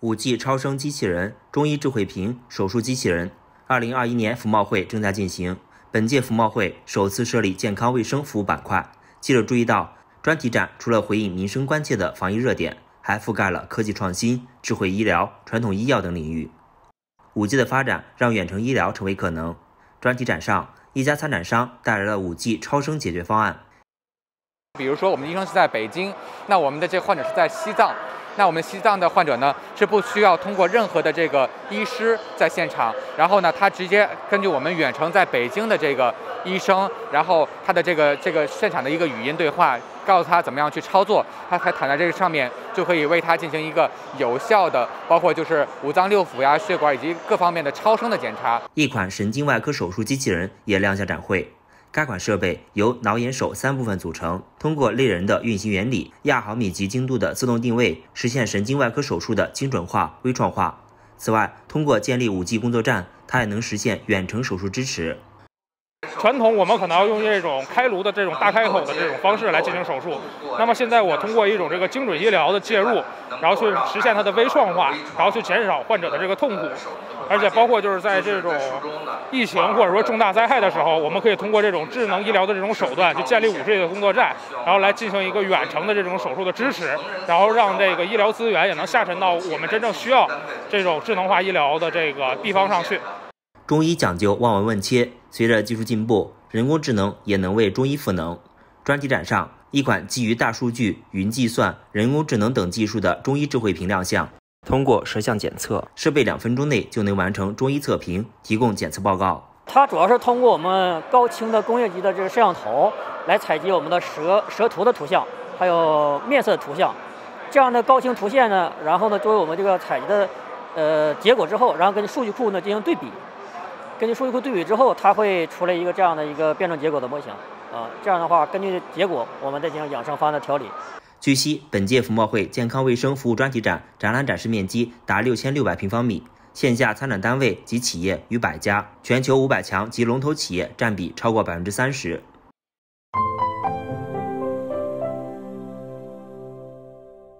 五 G 超声机器人、中医智慧屏、手术机器人。二零二一年服贸会正在进行，本届服贸会首次设立健康卫生服务板块。记者注意到，专题展除了回应民生关切的防疫热点，还覆盖了科技创新、智慧医疗、传统医药等领域。五 G 的发展让远程医疗成为可能。专题展上，一家参展商带来了五 G 超声解决方案。比如说，我们医生是在北京，那我们的这患者是在西藏。那我们西藏的患者呢，是不需要通过任何的这个医师在现场，然后呢，他直接根据我们远程在北京的这个医生，然后他的这个这个现场的一个语音对话，告诉他怎么样去操作，他才躺在这个上面，就可以为他进行一个有效的，包括就是五脏六腑呀、血管以及各方面的超声的检查。一款神经外科手术机器人也亮相展会。该款设备由脑眼手三部分组成，通过类人的运行原理，亚毫米级精度的自动定位，实现神经外科手术的精准化、微创化。此外，通过建立五 G 工作站，它也能实现远程手术支持。传统我们可能要用这种开颅的这种大开口的这种方式来进行手术，那么现在我通过一种这个精准医疗的介入，然后去实现它的微创化，然后去减少患者的这个痛苦。而且包括就是在这种疫情或者说重大灾害的时候，我们可以通过这种智能医疗的这种手段，去建立五 G 的工作站，然后来进行一个远程的这种手术的支持，然后让这个医疗资源也能下沉到我们真正需要这种智能化医疗的这个地方上去。中医讲究望闻问切，随着技术进步，人工智能也能为中医赋能。专题展上，一款基于大数据、云计算、人工智能等技术的中医智慧屏亮相。通过舌象检测，设备两分钟内就能完成中医测评，提供检测报告。它主要是通过我们高清的工业级的这个摄像头来采集我们的舌舌图的图像，还有面色的图像。这样的高清图像呢，然后呢作为我们这个采集的呃结果之后，然后根据数据库呢进行对比。根据数据库对比之后，它会出来一个这样的一个辩证结果的模型。啊，这样的话根据结果，我们再进行养生方案的调理。据悉，本届服贸会健康卫生服务专题展展览展示面积达六千六百平方米，线下参展单位及企业逾百家，全球五百强及龙头企业占比超过百分之三十。